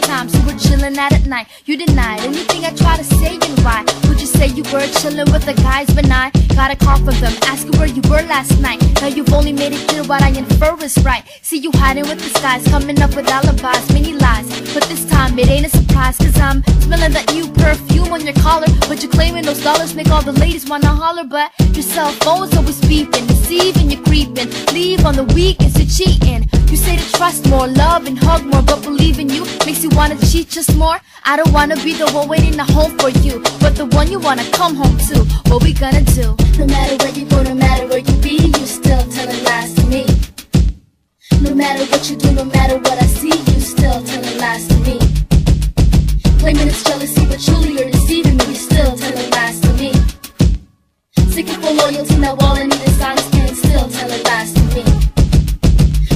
times you were chilling out at night. You denied anything I try to say and why. Would you say you were chilling with the guys when I got a call from them asking where you were last night? Now you've only made it clear what I infer is right. See you hiding with the guys, coming up with alibis, many lies. But this time it ain't a surprise, cause I'm smelling that new perfume on your collar. But you're claiming those dollars make all the ladies wanna holler. But your cell phone's always beeping, deceiving, you're creeping. Leave on the weekends, you're cheating. You say to trust more, love and hug more, but believe in you makes you wanna cheat just more. I don't wanna be the one waiting at home for you, but the one you wanna come home to. What we gonna do? No matter where you go, no matter where you be, you still telling lies to me. No matter what you do, no matter what I see, you still telling lies to me. Claiming it's jealousy, but truly you're deceiving me. You're still telling lies to me. Seeking for loyalty, now all I need is honesty, and still telling lies to me.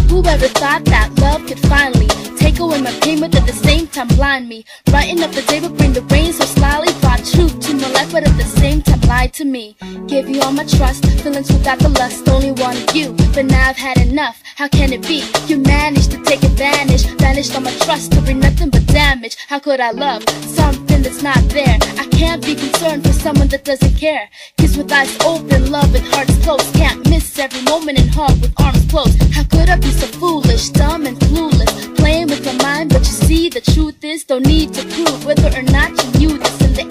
Whoever thought that love could finally take away my pain, but at the same time blind me? Brighten up the day, but bring the rain so slyly. Truth to my life, but at the same time lied to me. Give you all my trust, feelings without the lust, only wanted you. But now I've had enough, how can it be? You managed to take advantage, vanished all my trust to bring nothing but damage. How could I love something that's not there? I can't be concerned for someone that doesn't care. Kiss with eyes open, love with hearts closed. Can't miss every moment and hug with arms closed. How could I be so foolish, dumb and clueless? Playing with my mind, but you see the truth is don't need to prove whether or not you knew this. In the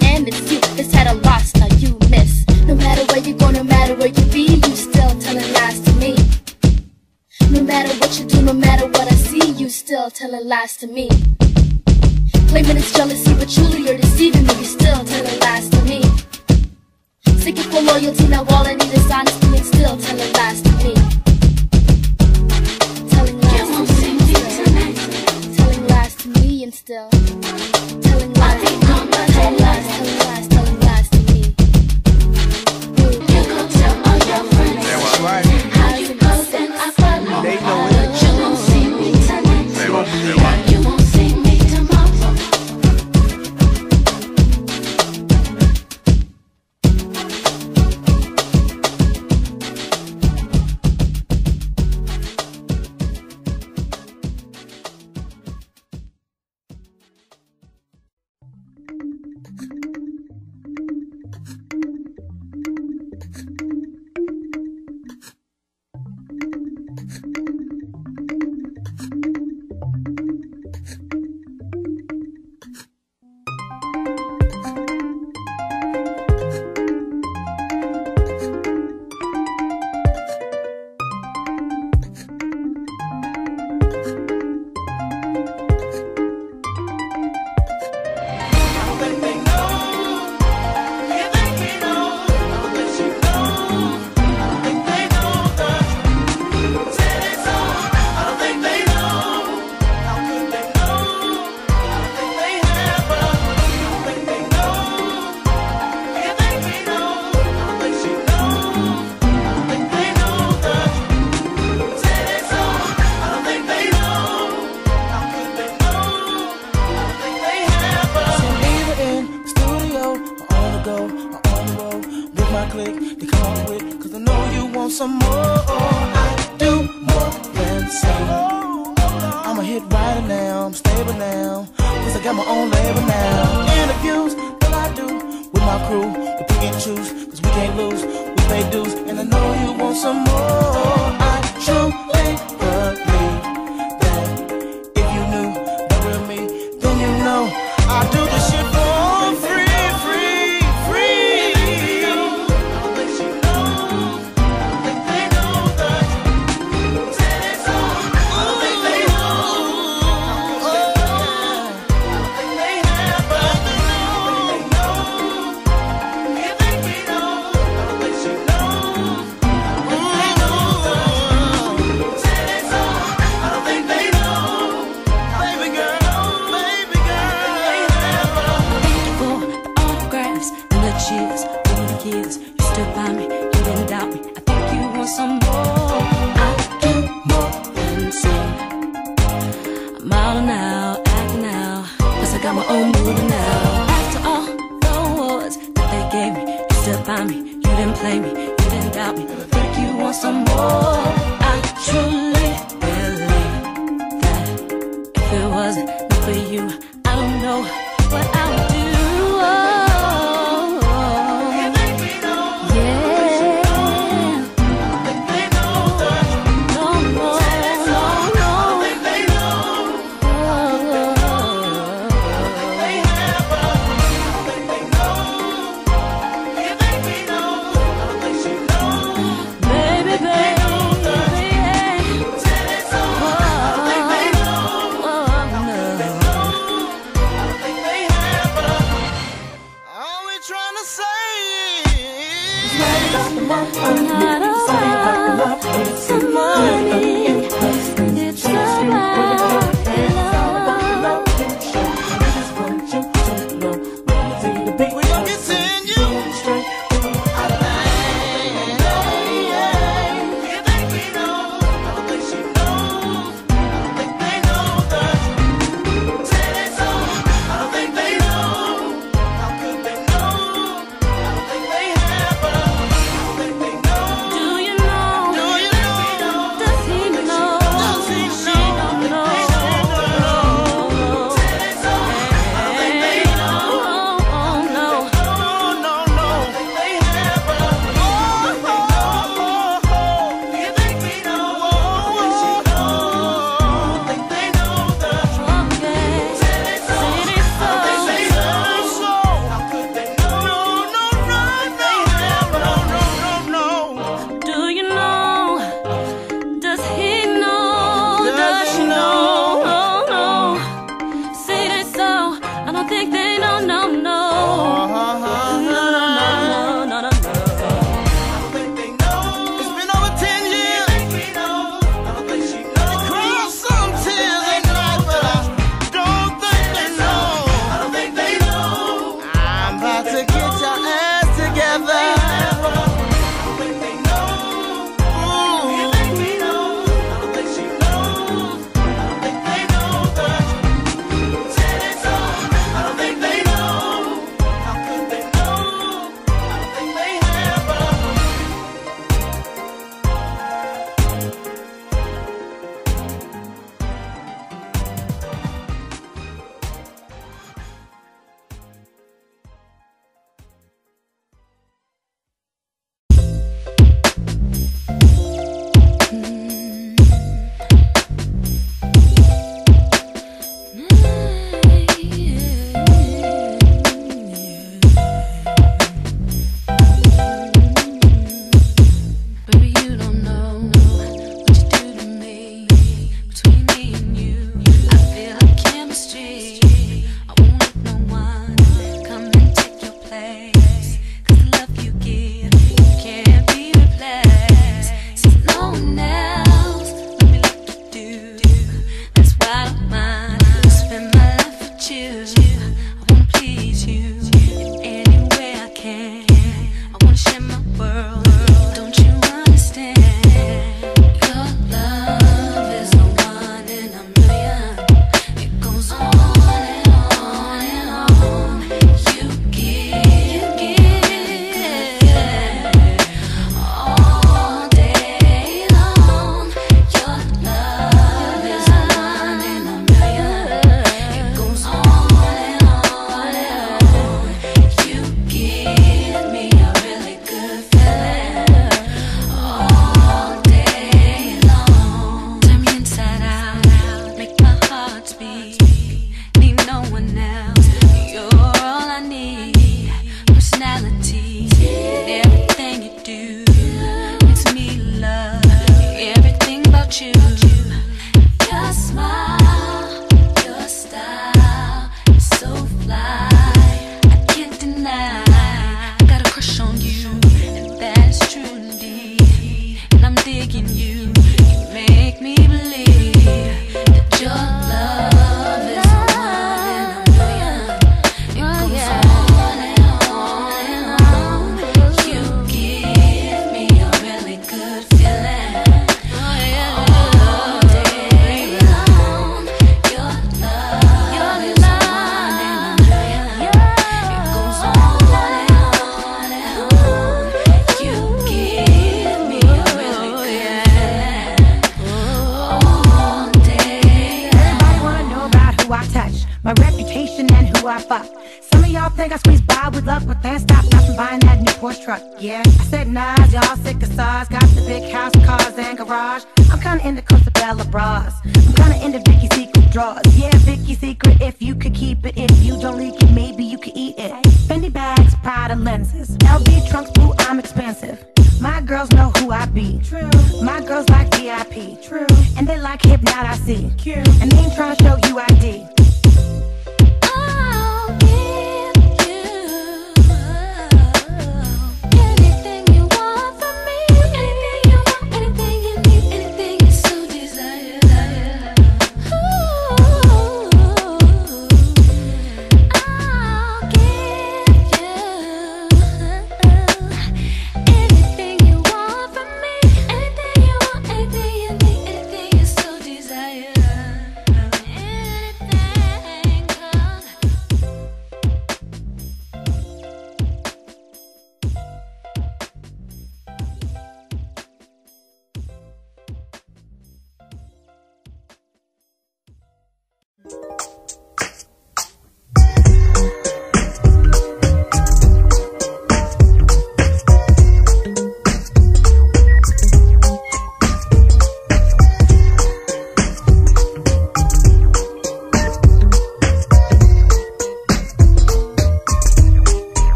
you miss. No matter where you go, no matter where you be, you still telling lies to me. No matter what you do, no matter what I see, you still telling lies to me. Claiming it's jealousy, but truly you're deceiving me, you still telling lies to me. Seeking for loyalty, now all I need is honesty, and still telling lies to me. Telling lies to me, still. telling lies to me, and still telling lies, telling lies, telling lies, telling lies Right. They know it. Say what? Say what? So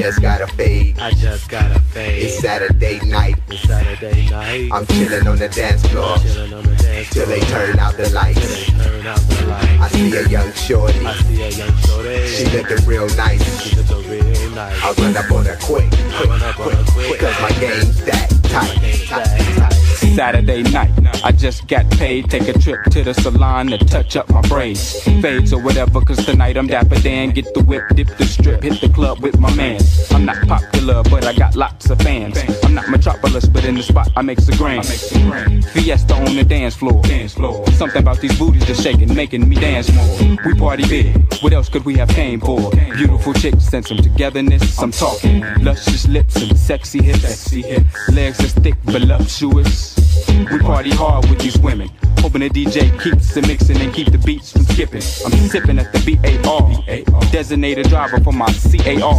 just got a fade. I just got a fade. It's Saturday night. It's Saturday night. I'm chilling on the dance floor chilling on the dance till floor. they turn out the Till lights. they turn out the I see a young shorty. I see a young shorty. She looking real nice. She looking real nice. I'll run up on her quick, quick, run up on quick, her quick. quick, cause my game's that Tight, tight. Saturday night, I just got paid. Take a trip to the salon to touch up my braids. Fades or whatever, cause tonight I'm Dapper Dan. Get the whip, dip the strip, hit the club with my man. I'm not popular, but I got lots of fans. I'm not Metropolis, but in the spot I make a grand. Fiesta on the dance floor. Something about these booties just shaking, making me dance more. We party big, what else could we have came for? Beautiful chicks and some togetherness. I'm talking luscious lips and sexy hips. Legs that's thick, voluptuous. We party hard with these women. Hoping the DJ keeps the mixing and keep the beats from skipping. I'm sipping at the BAR. Designated driver for my CAR.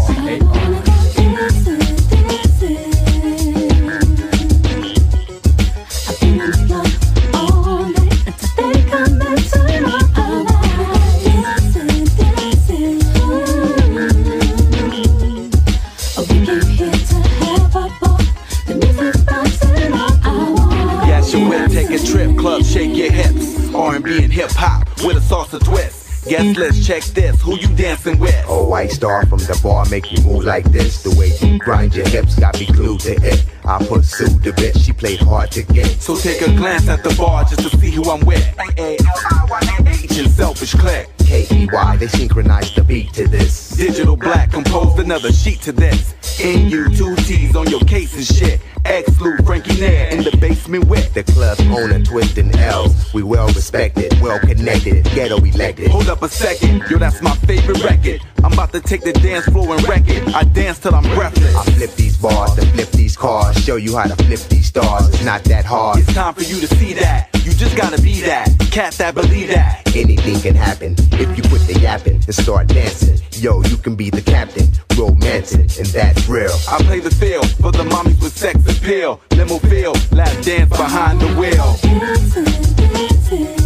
Yes, you will take a trip, club, shake your hips. R&B and hip hop with a salsa twist. Guest list, check this. Who you dancing with? Oh, white star from the bar, make you move like this. The way you grind your hips got me glued to it. I put the to bit, she played hard to get. So take a glance at the bar just to see who I'm with. And Selfish Click. K-E-Y, they synchronize the beat to this. Digital Black composed another sheet to this. NU two T's on your case and shit. X Lou Frankie Nair in the basement with the club owner twisting L's. We well respected, well connected, ghetto elected. Hold up a second, yo, that's my favorite record. I'm about to take the dance floor and wreck it. I dance till I'm breathless. I flip these bars and flip these cars. Show you how to flip these stars. It's not that hard. It's time for you to see that. You just gotta be that. Cat that believe that. Anything can happen if you quit the yapping and start dancing. Yo, you can be the captain, romancing, and that's real. I play the field for the mommies with sex appeal. Limo feel, lap dance behind the wheel. Ooh,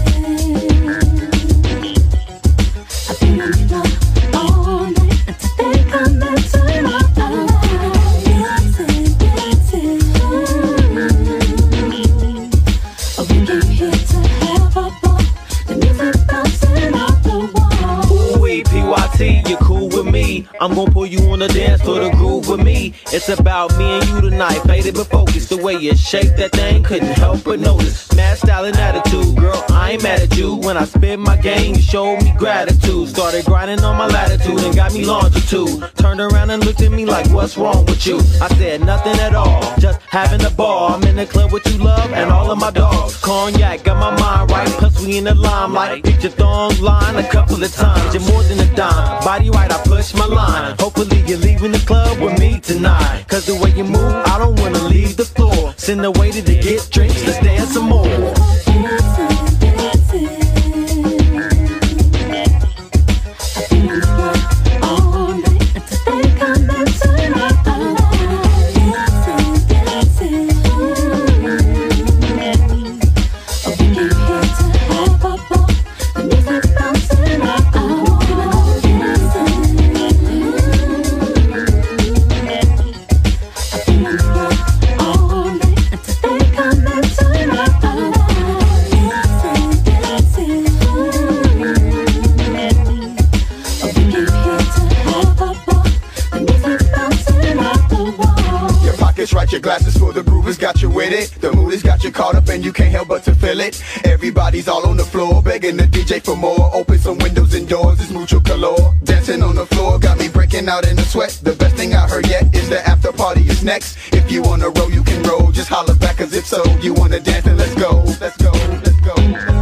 PYT, you cool with me. I'm gonna pull you on the dance floor to groove with me. It's about me and you tonight. Faded but focused. The way you shake that thing, couldn't help but notice. Mad style and attitude, girl. I ain't mad at you. When I spit my game, you showed me gratitude. Started grinding on my latitude and got me longitude. Turned around and looked at me like, what's wrong with you? I said nothing at all, just having a ball. I'm in the club with you, love, and all of my dogs. Cognac got my mind right, plus we in the limelight. Your thongs line a couple of times. You're more than a dime. Body right, I push my line. Hopefully you're leaving the club with me tonight. Cause the way you move, I don't wanna leave the floor. Send the waiter to get drinks, let's dance some more. Your glasses full, the groove has got you with it. The mood has got you caught up and you can't help but to feel it. Everybody's all on the floor, begging the DJ for more. Open some windows and doors, it's mucho calor. Dancing on the floor, got me breaking out in a sweat. The best thing I heard yet is the after party is next. If you wanna roll, you can roll. Just holler back, cause if so, you wanna dance, then let's go. Let's go, let's go,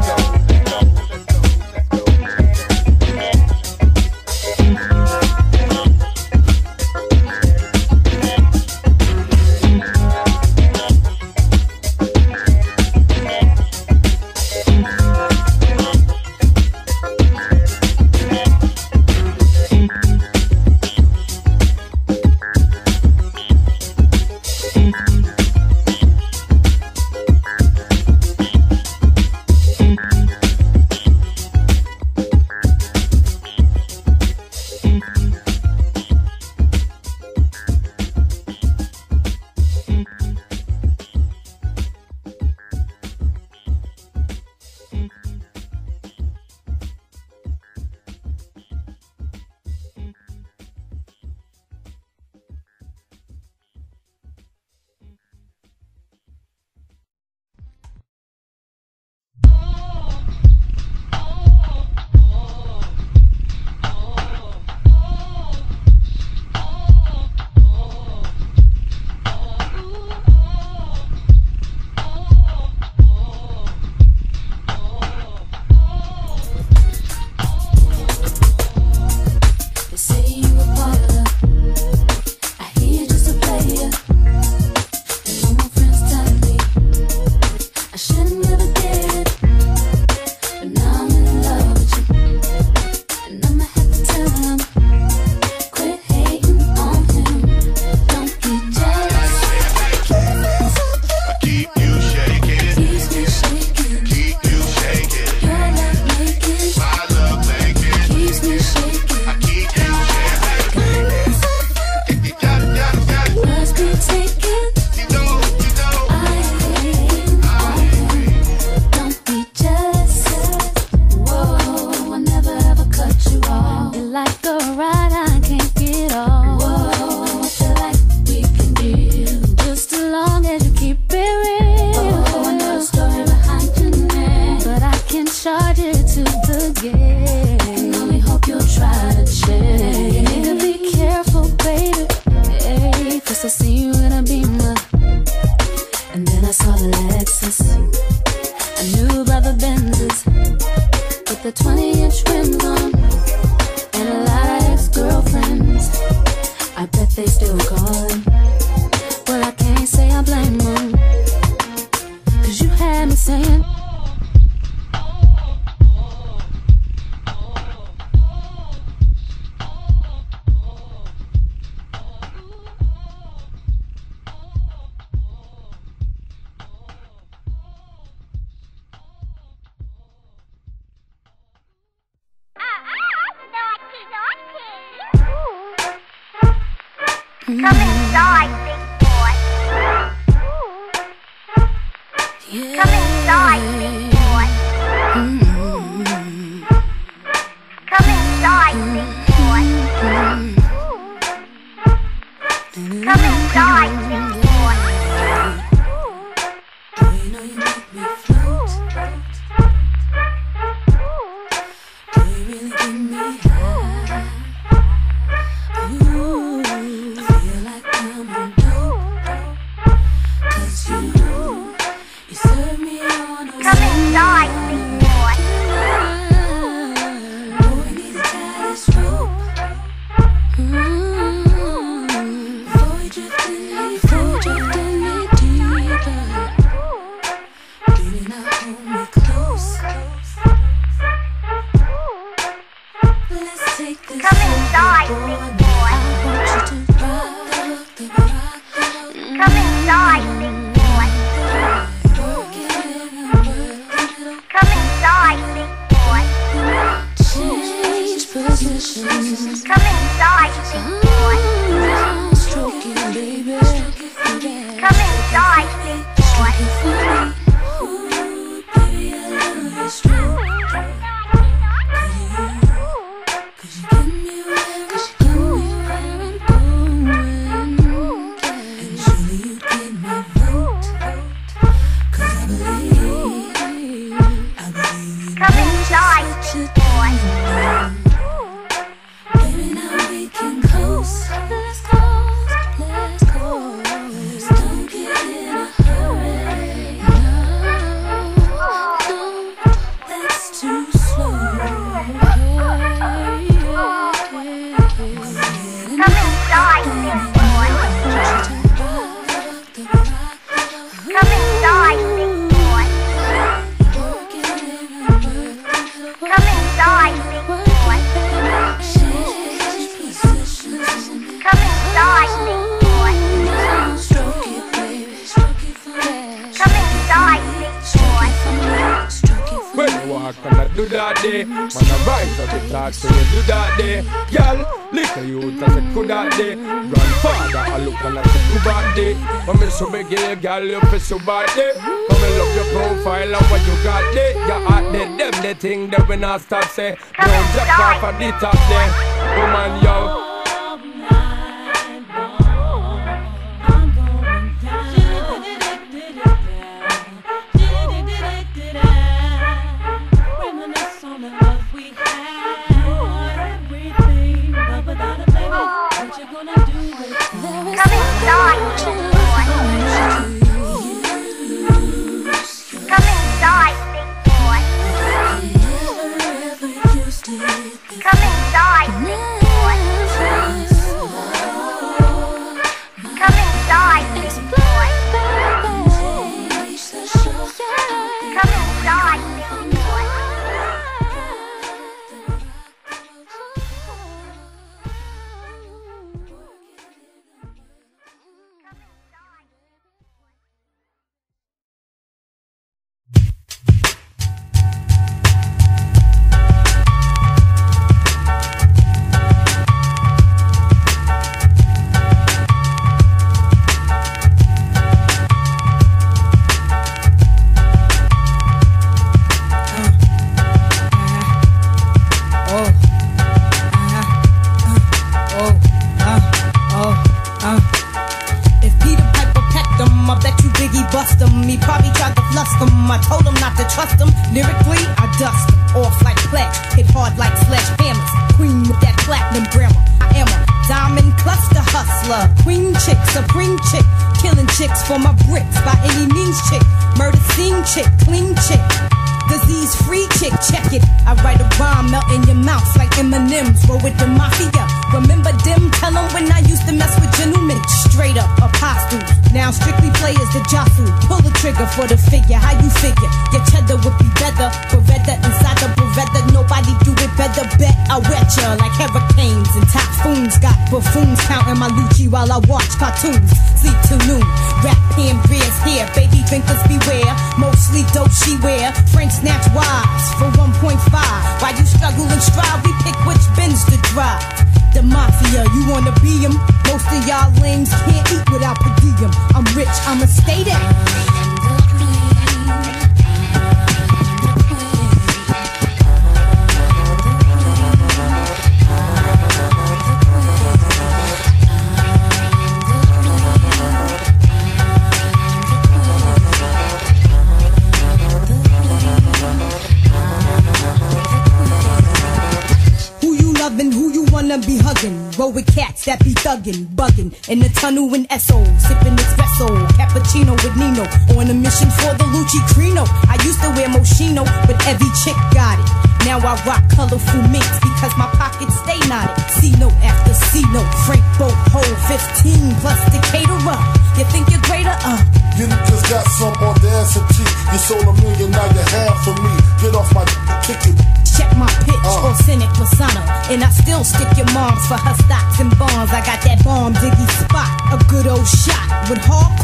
your body. Come and love your profile and what you got there. You hot there, them the thing that when not stop say. Don't drop off at the top there. Woman, yo.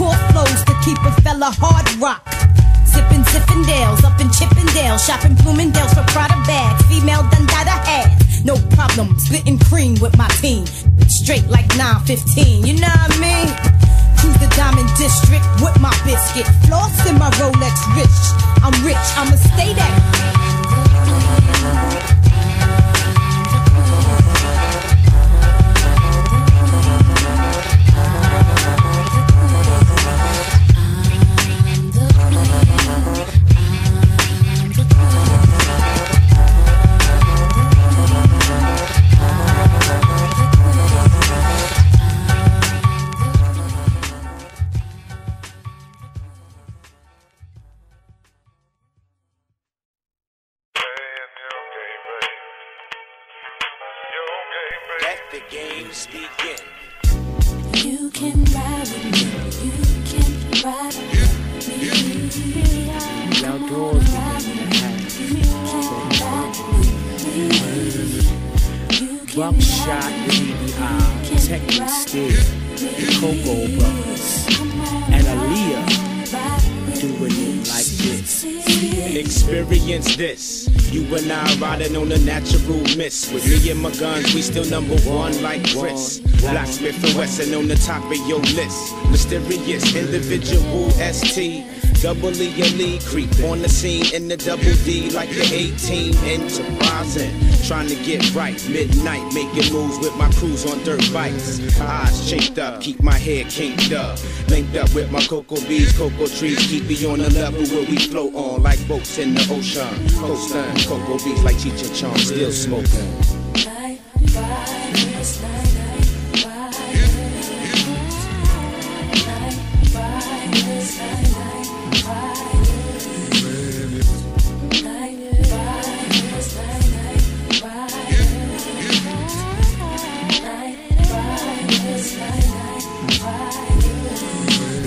Hardcore flows to keep a fella hard rock. Sippin' Zippendales up in Chippendale. Shopping Bloomingdale's for Prada bags. Female Don Dada ass. No problem. Splitting cream with my team. Straight like 915. You know what I mean? Cruise the Diamond District with my biscuit. Floss in my Rolex rich. I'm rich. I'ma stay that. With me and my guns, we still number one like Chris. Blacksmith and Wesson on the top of your list. Mysterious individual ST. Double E elite creep on the scene in the double D like the 18 enterprising. Trying to get right, midnight making moves with my crews on dirt bikes. Eyes shaped up, keep my head kinked up. Linked up with my cocoa bees, cocoa trees, keep me on the level where we float on like boats in the ocean. Coastin', cocoa bees like Cheech and Chong, still smoking.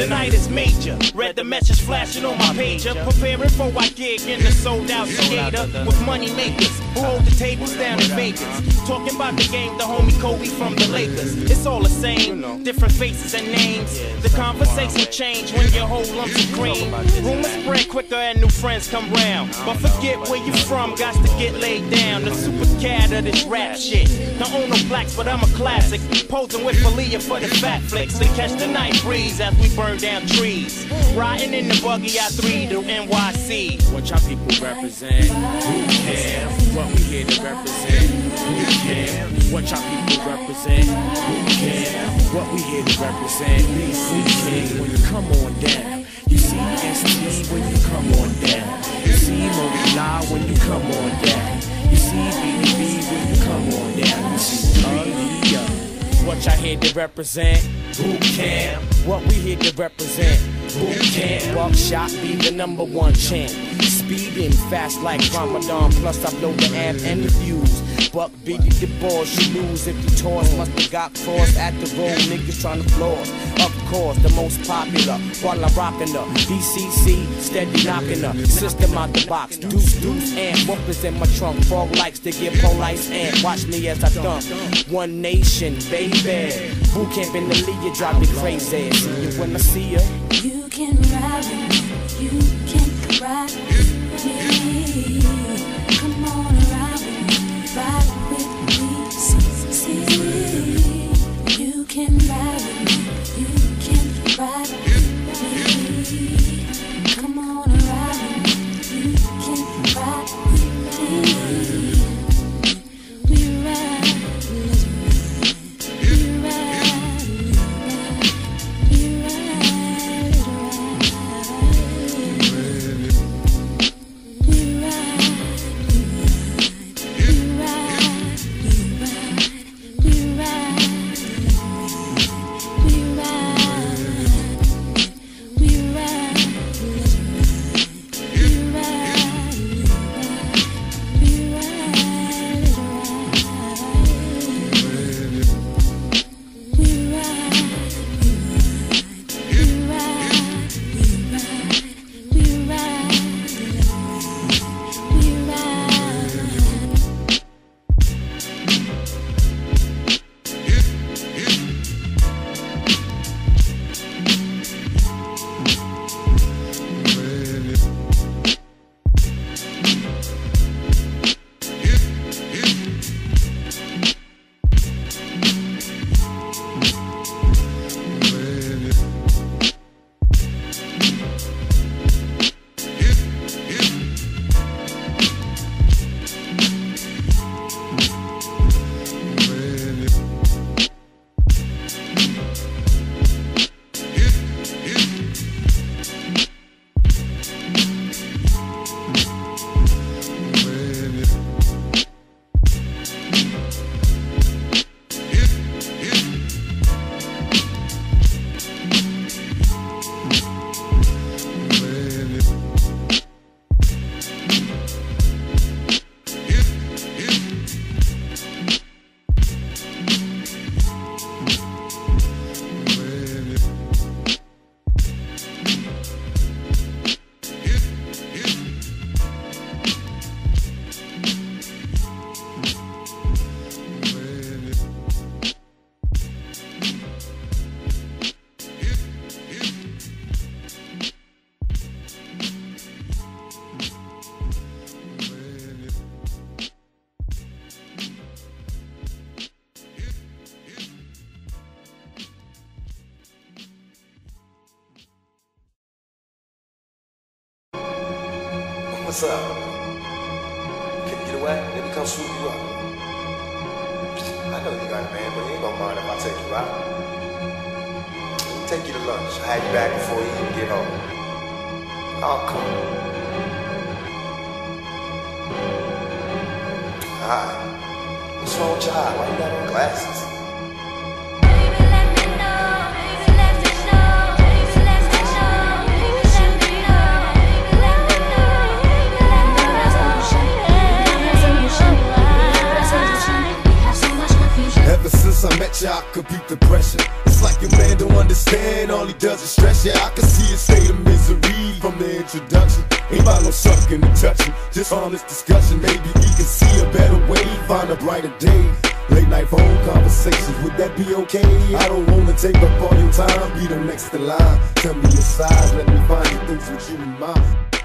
The night is Read the message flashing on my pager. Preparing for our gig in the sold out skater with money makers who hold the tables down in Vegas. Talking about the game, the homie Kobe from the Lakers. It's all the same, different faces and names. The conversation change when you hold lumps of cream. Rumors spread quicker and new friends come round. But forget where you from, got to get laid down. The super cat of this rap shit. Don't own no blacks, but I'm a classic. Posing with Falia for the fat flicks to catch the night breeze as we burn down trees. Riding in the buggy I 3 to NYC. What y'all people represent? Who cares? What we here to represent? Who cares? What y'all people represent? Who cares? What we here to represent? BC King, when you come on down. You see ST when you come on down. You see Mola when you come on down. You see BDB when you come on down. You see What y'all here to represent? Boot camp. What we here to represent? Boot camp. Buckshot be the number one champ. Speeding fast like Ramadan. Plus I blow the amp and the views. Buck Biggie the boss, you lose if you toss. Must have got crossed at the road, niggas trying to floss. Of course, the most popular while I'm rocking her. BCC, steady knocking her. System out the box, deuce, deuce, and whoopers in my trunk. Frog likes to get police and watch me as I dump. One nation, baby. Camp in the league, you drive me crazy. See you when I see ya. You can ride with me. You can ride with me. See. What's? Depression. the. It's like your man don't understand, all he does is stress you. I can see a state of misery from the introduction. Ain't about no sucking and touching, just honest discussion. Maybe we can see a better way, find a brighter day. Late night phone conversations, would that be okay? I don't wanna take up all your time, be the next in line. Tell me your size, let me find the things with you in mind.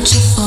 bountiful.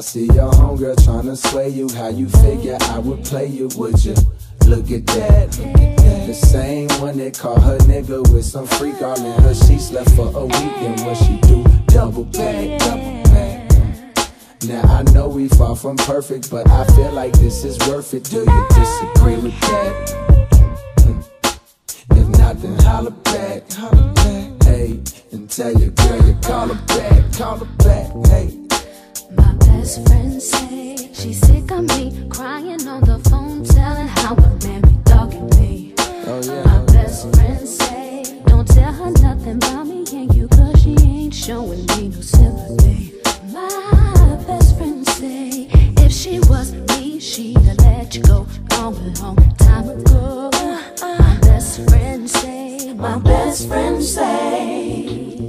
See your homegirl tryna sway you. How you figure I would play you? Would you? Look at that. The same one that caught her nigga with some freak all in her sheets. Left for a week, and what she do? Double back, double back. Now I know we far from perfect, but I feel like this is worth it. Do you disagree with that? Hmm. If not, then holler back, holler back. Hey, and tell your girl you call her back, call her back. Hey. My best friend say she's sick of me crying on the phone, telling how a man be dogging me. Oh yeah. My best friend say don't tell her nothing about me and you, cause she ain't showing me no sympathy. My best friend say if she was me, she'd have let you go long, long time ago. My best friend say, my best friend say,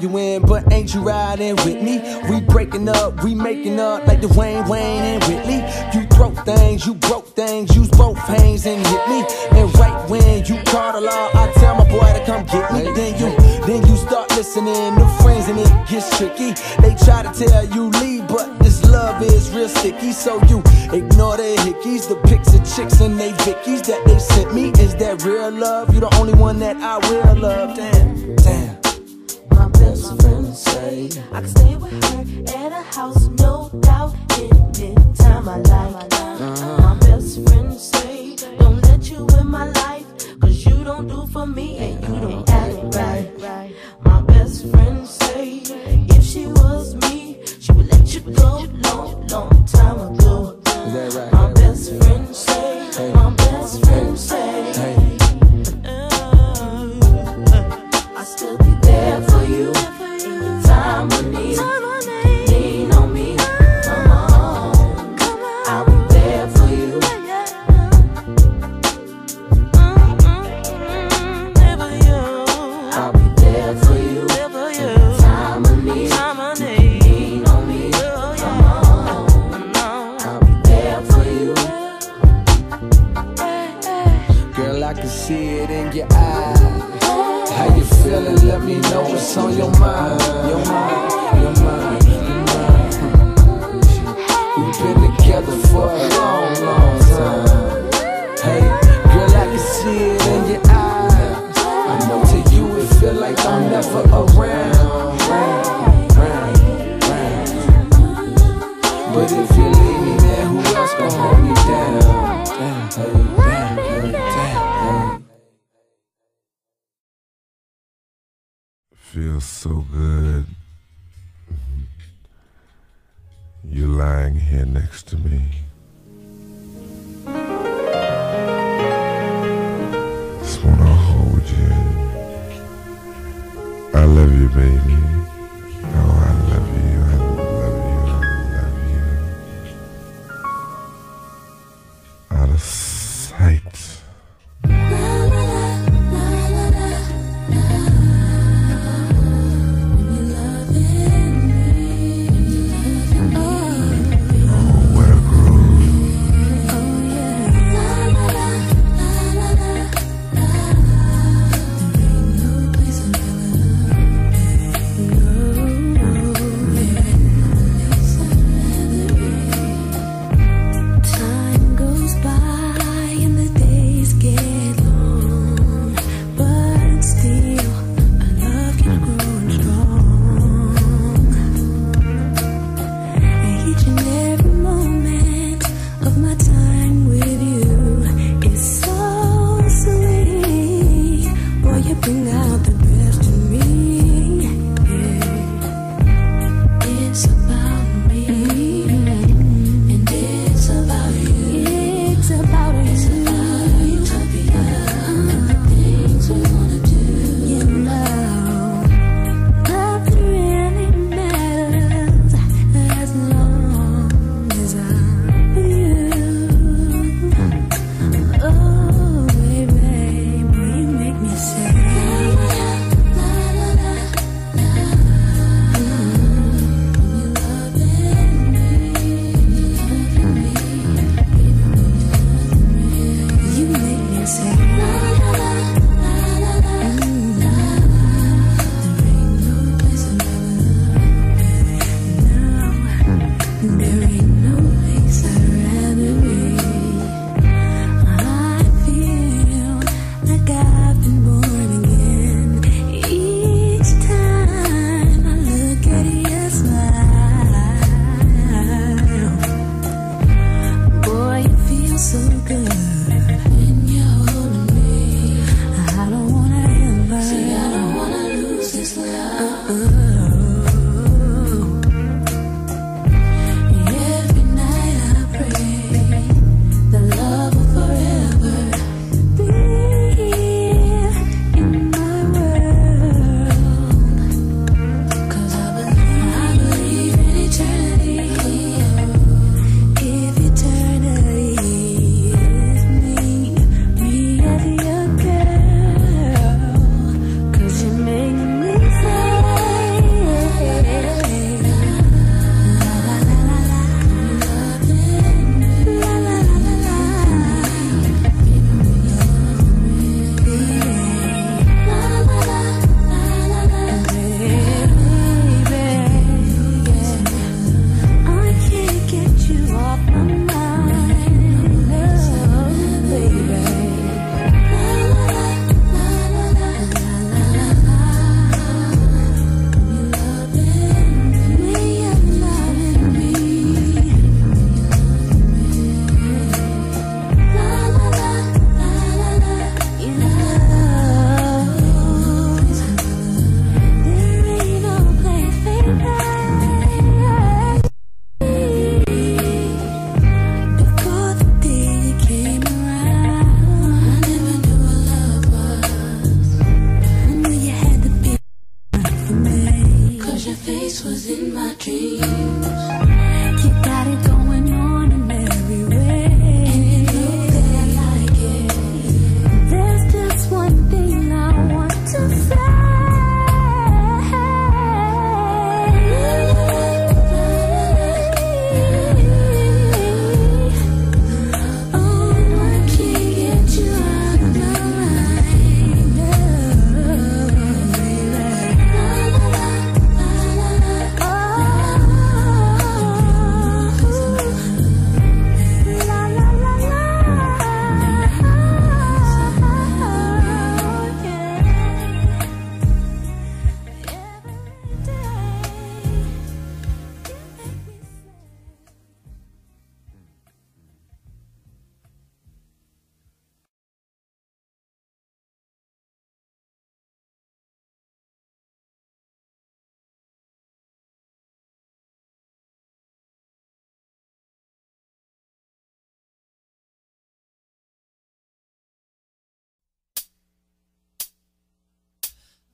arguing, but ain't you riding with me? We breaking up, we making up like Dwayne Wayne and Whitley. You throw things, you broke things, use both hands and hit me. And right when you call the law, I tell my boy to come get me. Then you, then you start listening to friends and it gets tricky. They try to tell you leave, but this love is real sticky. So you ignore the hickeys, the pics of chicks and they vickies that they sent me. Is that real love? You the only one that I will love. Damn, damn. My best friend say I can stay with her at a house, no doubt, any time I like. Uh-huh. My best friend say, don't let you in my life, cause you don't do for me and you don't uh-huh. act right. My best friend say, if she was me, she would let you go long, long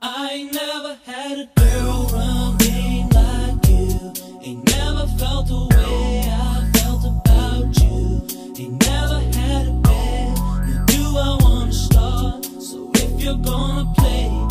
I never had a girl around me like you. Ain't never felt the way I felt about you. Ain't never had a bed. You do I wanna start. So if you're gonna play.